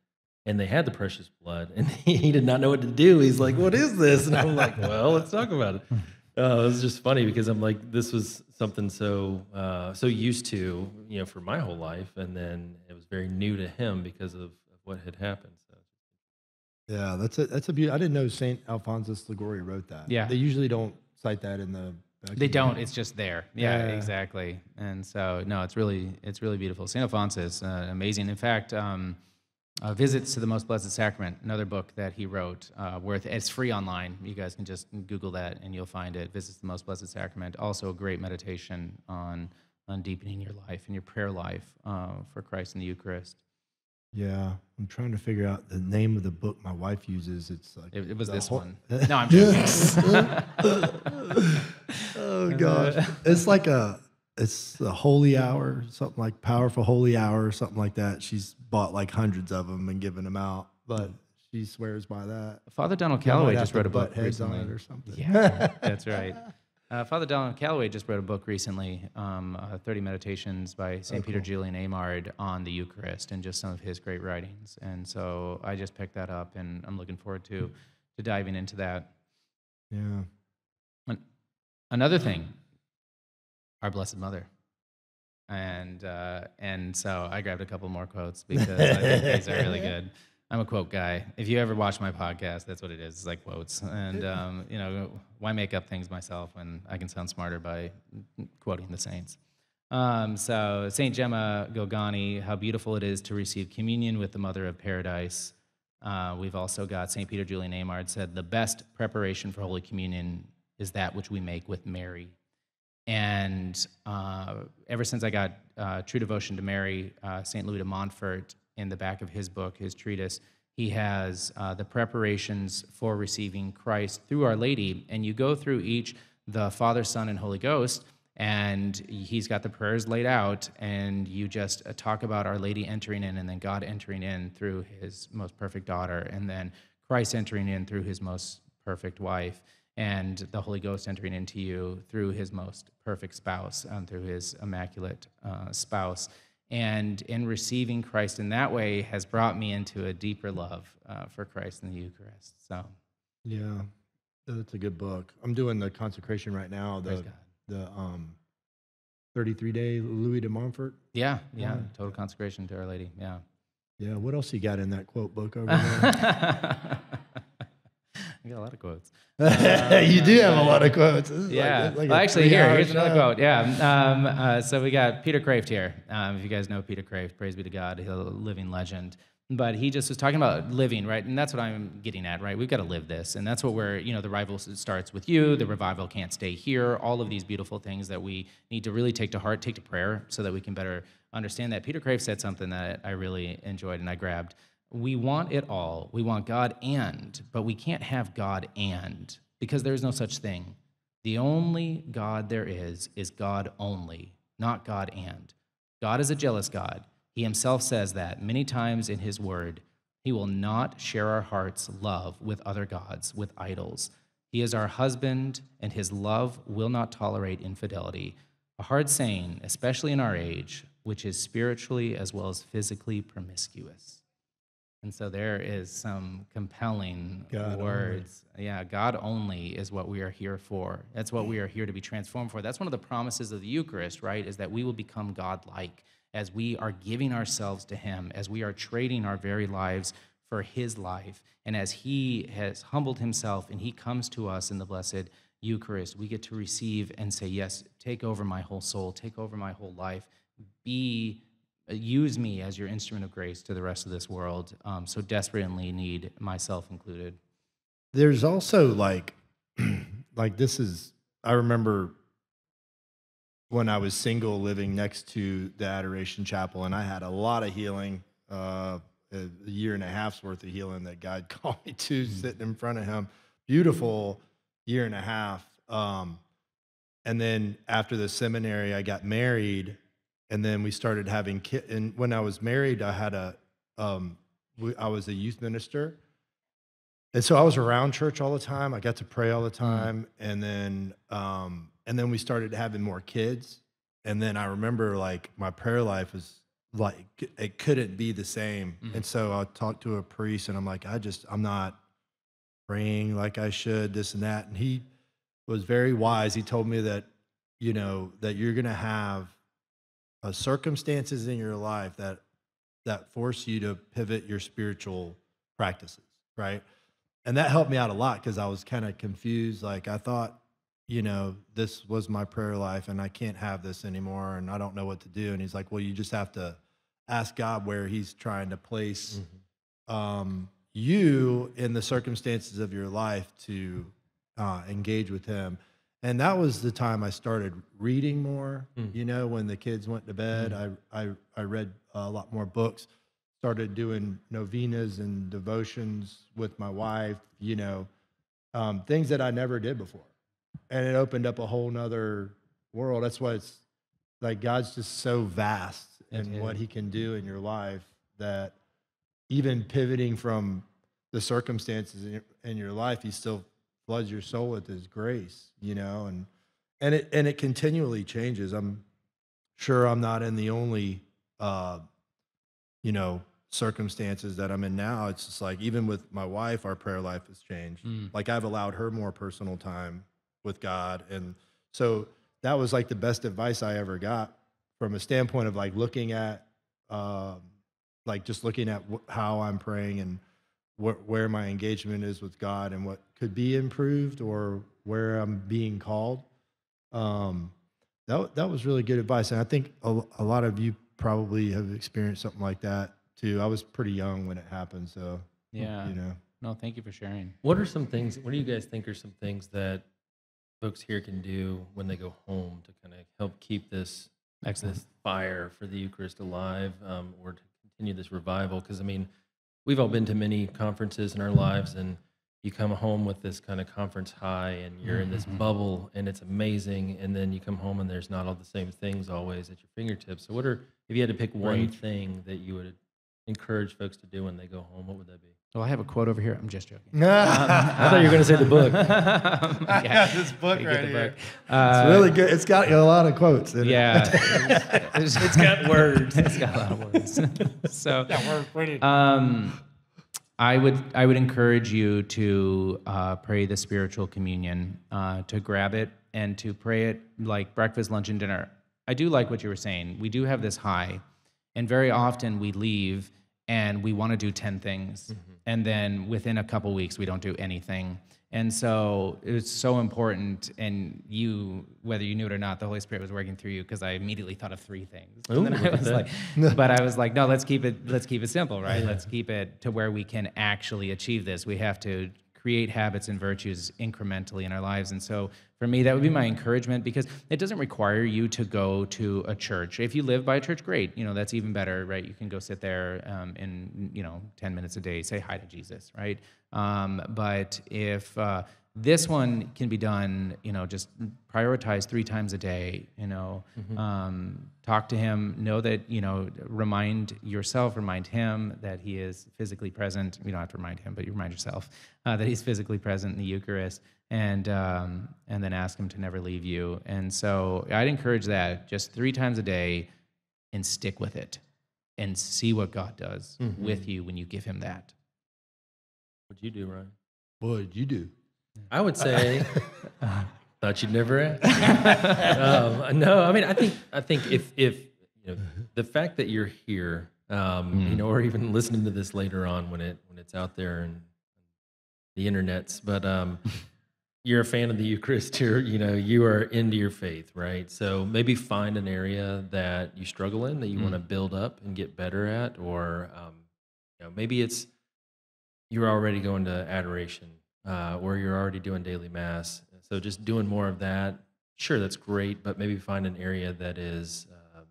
and they had the precious blood, and [laughs] he did not know what to do. He's like, "What is this?" And I'm like, "Well, let's talk about it." Uh, it was just funny because I'm like, this was something so uh, so used to, you know, for my whole life, and then it was very new to him because of what had happened. So Yeah, that's a that's a beauty. I didn't know Saint Alphonsus Liguori wrote that. Yeah. they usually don't cite that in the. They don't. It's just there. Yeah, Yeah. exactly. And so no, it's really it's really beautiful. Saint Alphonsus, uh, amazing. In fact, um, uh, visits to the Most Blessed Sacrament, another book that he wrote, uh, worth it's free online. You guys can just Google that and you'll find it. Visits to the Most Blessed Sacrament. Also, a great meditation on on deepening your life and your prayer life uh, for Christ in the Eucharist. Yeah, I'm trying to figure out the name of the book my wife uses. It's like It, it was this whole- one. [laughs] No, I'm joking. [laughs] Oh gosh, it's like a it's a holy hour, something like powerful holy hour, or something like that. She's bought like hundreds of them and given them out, but she swears by that. Father Donald Calloway just wrote a book recently. or something. Yeah, that's [laughs] right. Uh, Father Donald Calloway just wrote a book recently, um, uh, 30 Meditations by St. Peter Julian Eymard on the Eucharist and just some of his great writings. And so I just picked that up and I'm looking forward to, to diving into that. Yeah. An- Another thing, our Blessed Mother. And, uh, and so I grabbed a couple more quotes because I think these are really [laughs] good. I'm a quote guy. If you ever watch my podcast, that's what it is. It's like quotes. And, um, you know, why make up things myself when I can sound smarter by quoting the saints? Um, so, St. Gemma Galgani, how beautiful it is to receive communion with the Mother of Paradise. Uh, we've also got St. Peter Julian Eymard said, the best preparation for Holy Communion is that which we make with Mary. And uh, ever since I got uh, True Devotion to Mary, uh, St. Louis de Montfort, in the back of his book, his treatise, he has uh, the preparations for receiving Christ through Our Lady. And you go through each, the Father, Son, and Holy Ghost, and he's got the prayers laid out, and you just uh, talk about Our Lady entering in, and then God entering in through his most perfect daughter, and then Christ entering in through his most perfect wife and the Holy Ghost entering into you through his most perfect spouse, um, through his immaculate uh, spouse. And in receiving Christ in that way has brought me into a deeper love uh, for Christ in the Eucharist. So, Yeah, that's a good book. I'm doing the consecration right now. The the um, 33 day Louis de Montfort. yeah, yeah, Yeah. total consecration to Our Lady. Yeah. Yeah, what else you got in that quote book over [laughs] there? I got a lot of quotes. [laughs] you do have a lot of quotes. Like- Yeah. like well, actually, here, here's another quote. Yeah. Um, uh, so we got Peter Kreeft here. Um, if you guys know Peter Kreeft, praise be to God, he's a living legend. But he just was talking about living, right? And that's what I'm getting at, right? We've got to live this. And that's what we're, you know, the revival starts with you. The revival can't stay here. All of these beautiful things that we need to really take to heart, take to prayer, so that we can better understand that. Peter Kreeft said something that I really enjoyed and I grabbed we want it all. We want God and, but we can't have God and because there is no such thing. The only God there is is God only, not God and. God is a jealous God. He himself says that many times in his word. He will not share our heart's love with other gods, with idols. He is our husband, and his love will not tolerate infidelity. A hard saying, especially in our age, which is spiritually as well as physically promiscuous. And so there is some compelling God words. Yeah, God only is what we are here for. That's what we are here to be transformed for. That's one of the promises of the Eucharist, right? Is that we will become God like as we are giving ourselves to Him, as we are trading our very lives for His life. And as He has humbled Himself and He comes to us in the Blessed Eucharist, we get to receive and say, Yes, take over my whole soul, take over my whole life, be use me as your instrument of grace to the rest of this world. Um, so desperately need myself included. There's also like, [clears throat] like this is. I remember when I was single, living next to the Adoration Chapel, and I had a lot of healing. Uh, a year and a half's worth of healing that God [laughs] called me to, sitting in front of Him. Beautiful year and a half. Um, and then after the seminary, I got married, and then we started having kids. And when I was married, I had a, um, we, I was a youth minister, and so I was around church all the time. I got to pray all the time, and then, um, and then we started having more kids, and then I remember like my prayer life was like it couldn't be the same, and so I talked to a priest, and I'm like, I just I'm not praying like I should, this and that, and he was very wise. He told me that you know that you're gonna have uh, circumstances in your life that that force you to pivot your spiritual practices, right? And that helped me out a lot because I was kind of confused. Like I thought, you know, this was my prayer life and I can't have this anymore and I don't know what to do. And he's like, well, you just have to ask God where he's trying to place um, you in the circumstances of your life to uh, engage with him. And that was the time I started reading more. You know, when the kids went to bed, I, I, I read a lot more books, started doing novenas and devotions with my wife, you know, um, things that I never did before. And it opened up a whole nother world. That's why it's like God's just so vast in what he can do in your life that even pivoting from the circumstances in your, in your life, he still floods your soul with his grace, you know, and and it and it continually changes. I'm sure I'm not in the only uh, you know, circumstances that I'm in now. It's just like even with my wife, our prayer life has changed. Like I've allowed her more personal time with God. And so that was like the best advice I ever got from a standpoint of like looking at um, like just looking at wh- how I'm praying and wh- where my engagement is with God and what could be improved or where I'm being called. Um, that that was really good advice, and I think a, a lot of you probably have experienced something like that too. I was pretty young when it happened, so Yeah. you know. No, thank you for sharing. What are some things? What do you guys think are some things that folks here can do when they go home to kind of help keep this Excellent. this fire for the Eucharist alive, um, or to continue this revival? Because I mean, we've all been to many conferences in our lives, and you come home with this kind of conference high, and you're in this mm-hmm. bubble, and it's amazing. And then you come home, and there's not all the same things always at your fingertips. So, what are if you had to pick one Right. thing that you would encourage folks to do when they go home? What would that be? Well, I have a quote over here. I'm just joking. [laughs] I thought you were going to say the book. [laughs] yeah, [laughs] this book right get here. book. It's Uh, really good. It's got a lot of quotes. In it. yeah, it's, it's got words. It's got a lot of words. so, yeah, um, I would I would encourage you to uh, pray the spiritual communion, uh, to grab it and to pray it like breakfast, lunch, and dinner. I do like what you were saying. We do have this high, and very often we leave and we want to do ten things, and then within a couple weeks we don't do anything. And so it's so important, and you, whether you knew it or not, the Holy Spirit was working through you because I immediately thought of three things. And then I was [laughs] like, but I was like, no, let's keep it, let's keep it simple, right? Let's keep it to where we can actually achieve this. We have to create habits and virtues incrementally in our lives. And so for me, that would be my encouragement because it doesn't require you to go to a church. If you live by a church, great. You know, that's even better, right? You can go sit there um, in, you know, 10 minutes a day, say hi to Jesus, right? Um, but if, uh, this one can be done, you know, just prioritize three times a day, you know, um, talk to him, know that, you know, remind yourself, remind him that he is physically present. You don't have to remind him, but you remind yourself uh, that he's physically present in the Eucharist and, um, and then ask him to never leave you. And so I'd encourage that just three times a day and stick with it and see what God does with you when you give him that. What'd you do, Ryan? What did you do? I would say, [laughs] thought you'd never ask. um, no, I mean, I think I think if if you know the fact that you're here, um, you know, or even listening to this later on when it when it's out there and the internets, but um, you're a fan of the Eucharist. You're you know you are into your faith, right? So maybe find an area that you struggle in that you want to build up and get better at, or um, you know maybe it's you're already going to adoration uh, or you're already doing daily mass. So just doing more of that, sure, that's great, but maybe find an area that is uh,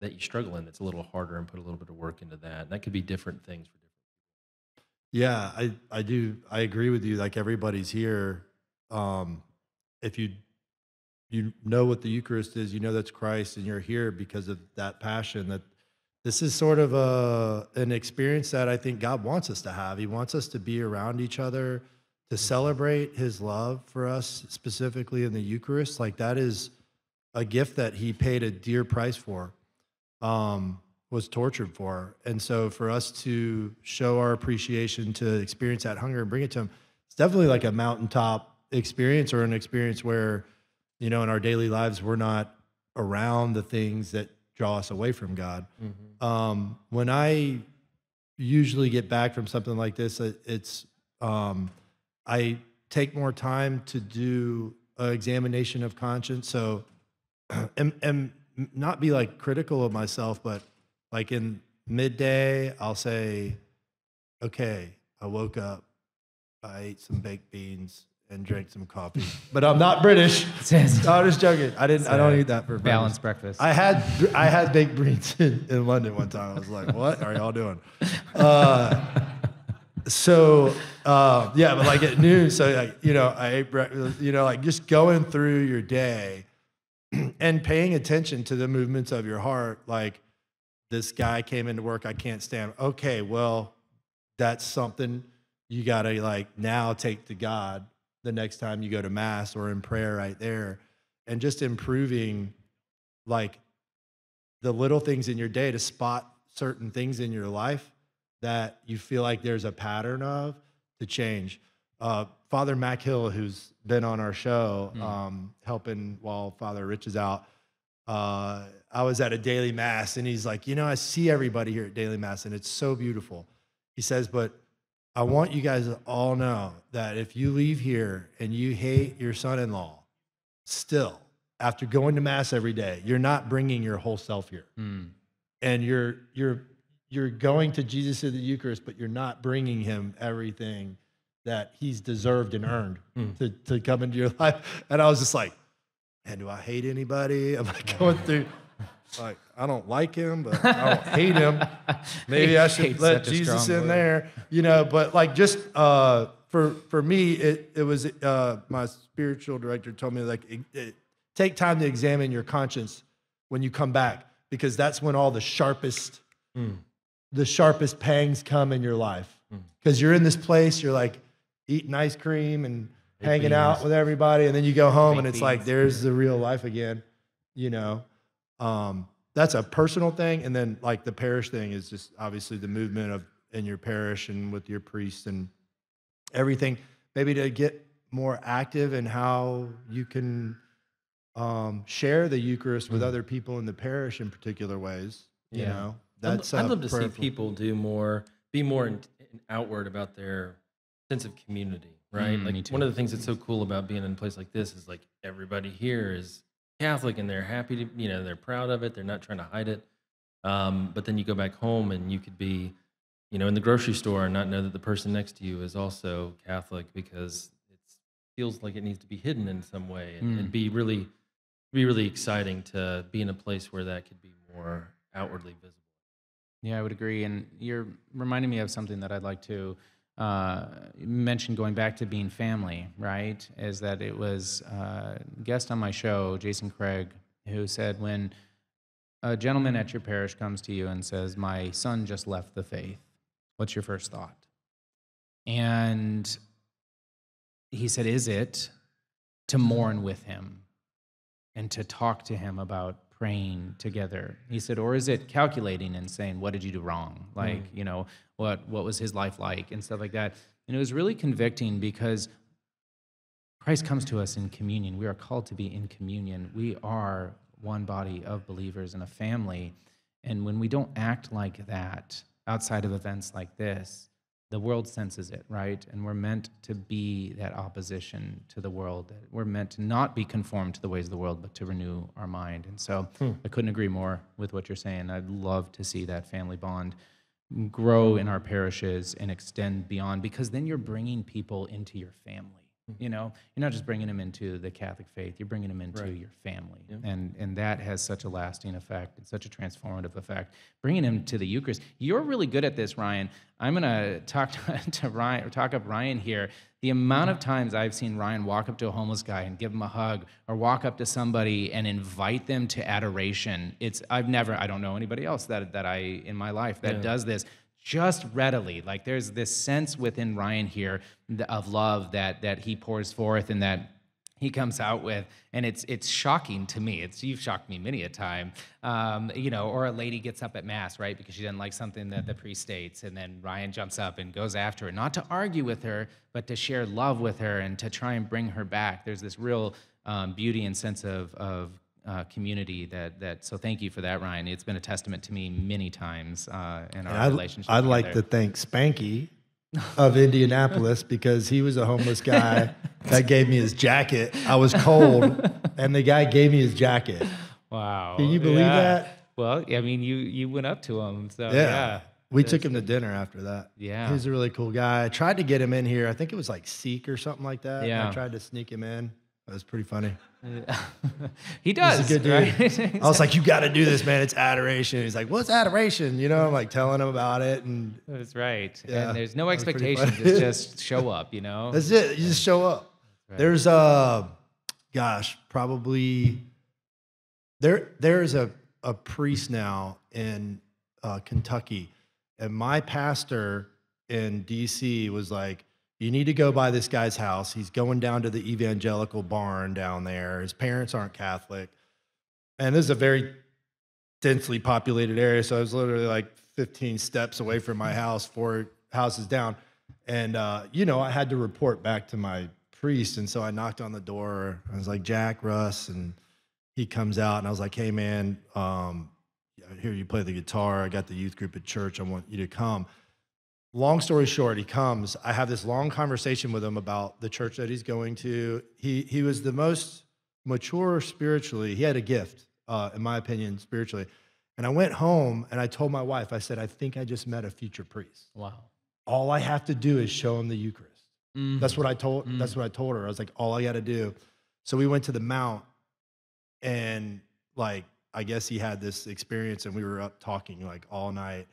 that you struggle in that's a little harder and put a little bit of work into that. And that could be different things for different. people. Yeah, I, I do. I agree with you. Like everybody's here. Um, if you you know what the Eucharist is, you know that's Christ, and you're here because of that passion. That this is sort of a an experience that I think God wants us to have. He wants us to be around each other, to celebrate His love for us, specifically in the Eucharist. Like that is a gift that He paid a dear price for. Um, was tortured for. And so for us to show our appreciation to experience that hunger and bring it to him, it's definitely like a mountaintop experience or an experience where, you know, in our daily lives, we're not around the things that draw us away from God. Um, when I usually get back from something like this, it's, um, I take more time to do an examination of conscience. So, [clears throat] and, and not be like critical of myself, but like in midday, I'll say, okay, I woke up, I ate some baked beans and drank some coffee, [laughs] but I'm not British. [laughs] No, I'm just joking. I didn't. I don't eat that for Balanced breakfast. breakfast. I had I had baked beans [laughs] in, in London one time. I was like, "What are y'all doing?" Uh, so uh, yeah, but like at noon, so like you know, I ate breakfast. You know, like just going through your day [clears throat] and paying attention to the movements of your heart. Like this guy came into work, I can't stand. Okay, well, that's something you got to like now take to God the next time you go to mass or in prayer right there, and just improving like the little things in your day to spot certain things in your life that you feel like there's a pattern of to change. Uh, Father Mac Hill, who's been on our show, um, helping while Father Rich is out, uh, I was at a daily mass and he's like, you know, I see everybody here at daily mass and it's so beautiful. He says, but I want you guys to all know that if you leave here and you hate your son in law, still, after going to mass every day, you're not bringing your whole self here Mm. and you're you're you're going to Jesus in the Eucharist, but you're not bringing him everything that he's deserved and earned to, to come into your [laughs] life. And I was just like, man, do I hate anybody? [laughs] I'm like going through like I don't like him, but I don't [laughs] hate him. Maybe I should let Jesus in word. there, you know. But like just uh, for for me, it it was uh, my spiritual director told me like it, it, take time to examine your conscience when you come back because that's when all the sharpest the sharpest pangs come in your life. Because you're in this place you're like eating ice cream and hanging out with everybody and then you go home and it's like there's the real life again you know? Um, that's a personal thing and then like the parish thing is just obviously the movement of in your parish and with your priests and everything. Maybe to get more active in how you can um, share the eucharist with other people in the parish in particular ways you Yeah. know that's I'd, uh, love to see people do more, be more in, in outward about their sense of community, right? Mm, like one of the things that's so cool about being in a place like this is like everybody here is Catholic and they're happy to, you know, they're proud of it. They're not trying to hide it. Um, but then you go back home and you could be you know, in the grocery store and not know that the person next to you is also Catholic because it feels like it needs to be hidden in some way, and it'd be really, be really exciting to be in a place where that could be more outwardly visible. Yeah, I would agree. And you're reminding me of something that I'd like to uh, mention going back to being family, right? Is that it was a guest on my show, Jason Craig, who said when a gentleman at your parish comes to you and says, My son just left the faith, what's your first thought? And he said, Is it to mourn with him and to talk to him about praying together? He said, Or is it calculating and saying, What did you do wrong? Like, mm. you know, what, what was his life like and stuff like that. And it was really convicting because Christ comes to us in communion. We are called to be in communion. We are one body of believers and a family. And when we don't act like that outside of events like this, the world senses it, right? And we're meant to be that opposition to the world. We're meant to not be conformed to the ways of the world, but to renew our mind. And so hmm. I couldn't agree more with what you're saying. I'd love to see that family bond grow in our parishes and extend beyond because then you're bringing people into your family you know? You're not just bringing them into the catholic faith you're bringing them into your family. And and that has such a lasting effect and such a transformative effect. Bringing them to the eucharist you're really good at this ryan. I'm going to talk [laughs] to ryan or talk up ryan here. The amount of times i've seen ryan walk up to a homeless guy and give him a hug or walk up to somebody and invite them to adoration it's i've never i don't know anybody else that that i in my life that does this just readily. Like there's this sense within Ryan here of love that that he pours forth and that he comes out with, and it's it's shocking to me. It's you've shocked me many a time, um, you know. Or a lady gets up at mass, right, because she doesn't like something that the priest states, and then Ryan jumps up and goes after her, not to argue with her, but to share love with her and to try and bring her back. There's this real um, beauty and sense of of uh, community that that so thank you for that ryan it's been a testament to me many times uh, in our I'd, relationship I'd like to thank Spanky of Indianapolis because he was a homeless guy [laughs] that gave me his jacket. I was cold, [laughs] and the guy gave me his jacket. wow Can you believe Yeah. that? well i mean you you went up to him so Yeah. yeah, We took him to dinner after that. Yeah. he's a really cool guy. I tried to get him in here. I think it was like Seek or something like that. Yeah. I tried to sneak him in. It was pretty funny. [laughs] he does He's a good dude. right? I was like, you got to do this, man. It's adoration. He's like, what's adoration? You know, I'm like telling him about it. And that's right Yeah, and there's no expectations it's [laughs] just show up you know that's it. You just show up. There's uh gosh, probably there there's a, a priest now in uh, Kentucky. And my pastor in DC was like, you need to go by this guy's house. He's going down to the evangelical barn down there. His parents aren't Catholic. And this is a very densely populated area. So I was literally like 15 steps away from my house, four houses down. And, uh, you know, I had to report back to my priest. And so I knocked on the door. I was like, Jack, Russ. And he comes out and I was like, hey, man, um, I hear you play the guitar. I got the youth group at church. I want you to come. Long story short, he comes. I have this long conversation with him about the church that he's going to. He, he was the most mature spiritually. He had a gift, uh, in my opinion, spiritually. And I went home and I told my wife, I said, I think I just met a future priest. wow All I have to do is show him the Eucharist. Mm. That's what I told. That's what I told her. I was like, all I got to do. So we went to the Mount, and like I guess he had this experience, and we were up talking like all night.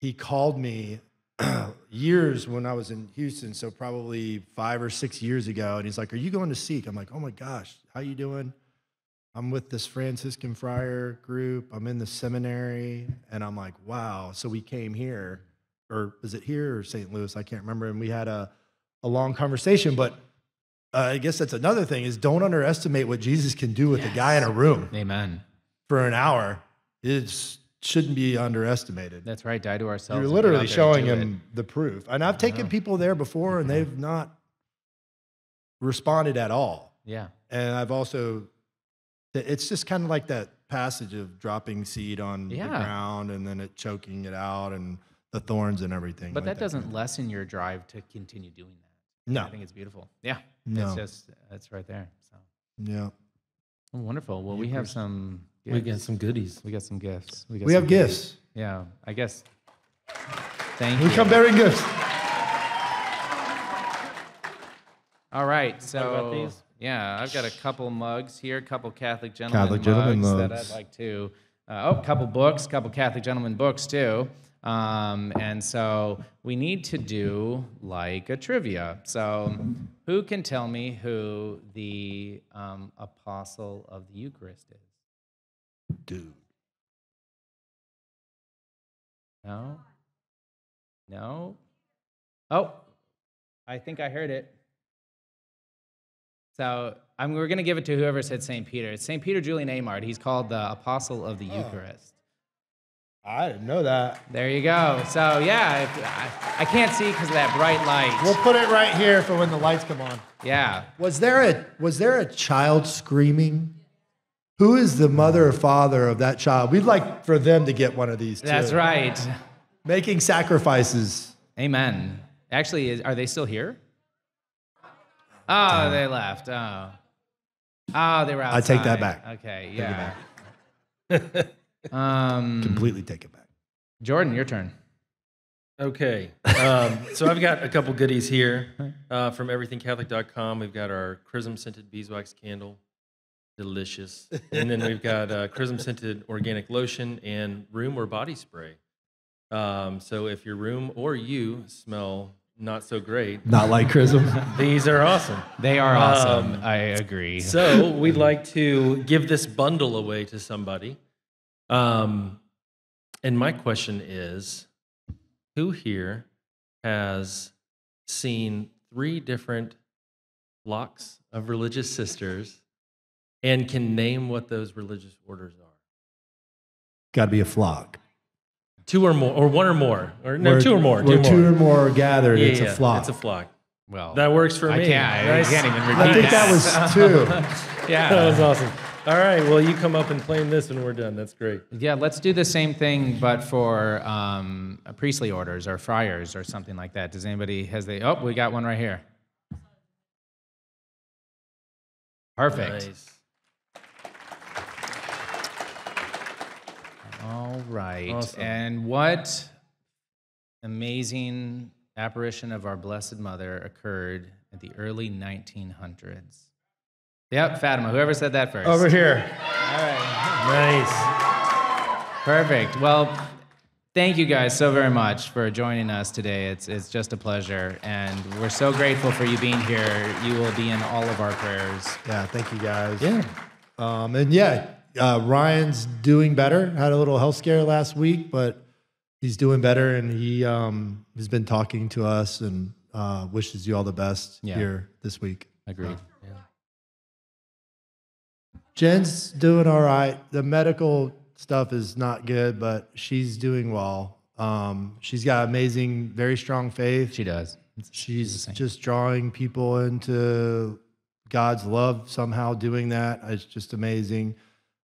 He called me [clears throat] years when I was in Houston, so probably five or six years ago, and he's like, "Are you going to Seek?" I'm like, "Oh my gosh, how you doing?" I'm with this Franciscan friar group. I'm in the seminary, and I'm like, "Wow!" So we came here, or is it here or St. Louis? I can't remember, and we had a a long conversation, but uh, I guess that's another thing is don't underestimate what Jesus can do with a guy in a room amen for an hour. It shouldn't be underestimated. that's right die to ourselves You're literally out there and showing do it. the proof. And I've taken uh-huh. people there before and they've uh-huh. not responded at all. yeah And I've also, it's just kind of like that passage of dropping seed on Yeah. the ground and then it choking it out and the thorns and everything. but like that doesn't lessen your drive to continue doing that No. i think it's beautiful yeah No. it's just it's right there so Yeah. Wonderful. Well, we have some. We got some goodies. We got some gifts. got We some have gifts. Yeah, I guess. Thank We you. come bearing gifts. All right, so yeah, I've got a couple mugs here, a couple Catholic gentlemen Catholic gentlemen mugs, that. I'd like to. Uh, oh, a couple books, a couple Catholic gentlemen books too. Um, and so we need to do like a trivia. So, who can tell me who the um, apostle of the Eucharist is? Dude. No? No? Oh, I think I heard it. So I'm, we're going to give it to whoever said St. Peter. It's St. Peter Julian Eymard. He's called the Apostle of the oh. Eucharist. I didn't know that. There you go. So yeah, if, I, I can't see because of that bright light. We'll put it right here for when the lights come on. yeah. Was there a was there a child screaming? Who is the mother or father of that child? We'd like for them to get one of these. Too. That's right. Making sacrifices. Amen. Actually, is, are they still here? Oh, they left. Oh. Oh, they were outside. I take that back. Okay, yeah. [laughs] um, Completely take it back. Jordan, your turn. Okay. Um, so I've got a couple goodies here uh, from everythingcatholic.com. We've got our chrism scented beeswax candle, delicious. And then we've got uh, chrism scented organic lotion and room or body spray. Um, so if your room or you smell not so great, Not like Chrism. [laughs] these are awesome. They are awesome. Um, I agree. So we'd like to give this bundle away to somebody. Um, and my question is who here has seen three different flocks of religious sisters and can name what those religious orders are? Got to be a flock. Two or more, or one or more, or no, Where- two or more. Where two, two more. or more are gathered, Yeah, it's yeah, a flock. It's a flock. well, That works for I me. can't. Nice. I can't even repeat I think that was [laughs] two. yeah. That was awesome. All right, well, you come up and claim this when we're done. That's great. Yeah, let's do the same thing, but for um, priestly orders or friars or something like that. Does anybody has they? Oh, we got one right here. Perfect. Nice. All right. Awesome. And what amazing apparition of our Blessed Mother occurred at the early 1900s? Yep, Fatima. Whoever said that first. Over here. All right. Nice. Perfect. Well, thank you guys so very much for joining us today. It's, it's just a pleasure. And we're so grateful for you being here. You will be in all of our prayers. Yeah, thank you guys. Yeah. Um, and yeah, uh, Ryan's doing better. Had a little health scare last week, but he's doing better, and he um, has been talking to us and uh, wishes you all the best Yeah. here this week. Agreed. Jen's doing all right. The medical stuff is not good, but she's doing well. Um, she's got amazing, very strong faith. She does. She's just drawing people into God's love somehow doing that. It's just amazing.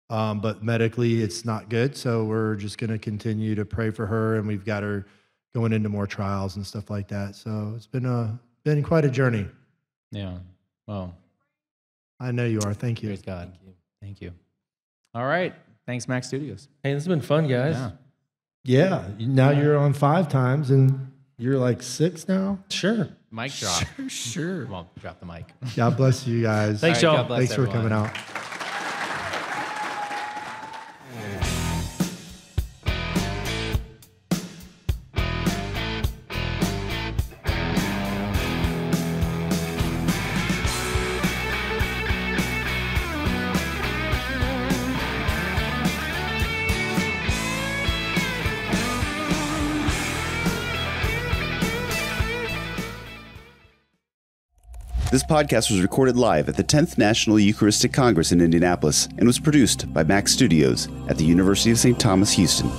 Um, but medically, it's not good. So we're just going to continue to pray for her, and we've got her going into more trials and stuff like that. So it's been a been quite a journey. Yeah. Well, I know you are. Thank you. praise God. Thank you. All right. Thanks, Max Studios. Hey, this has been fun, guys. Yeah. Yeah. Now you're on five times, and you're like six now. Sure. Mic [laughs] drop. Sure. sure. Well, drop the mic. God bless you guys. Thanks, All right, y'all. God bless Thanks for everyone. coming out. This podcast was recorded live at the 10th National Eucharistic Congress in Indianapolis and was produced by Max Studios at the University of St. Thomas, Houston.